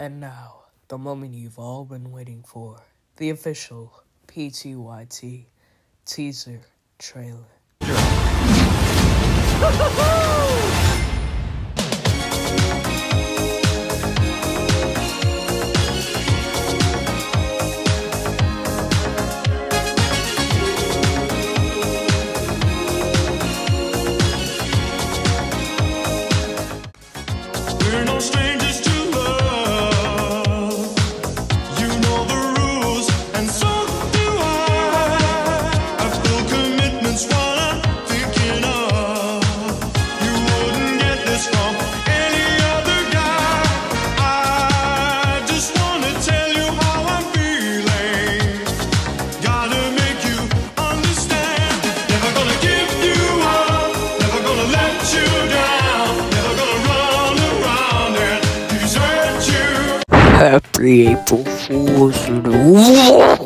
And now, the moment you've all been waiting for the official PTYT teaser trailer. We're no strangers. Happy April Fool's.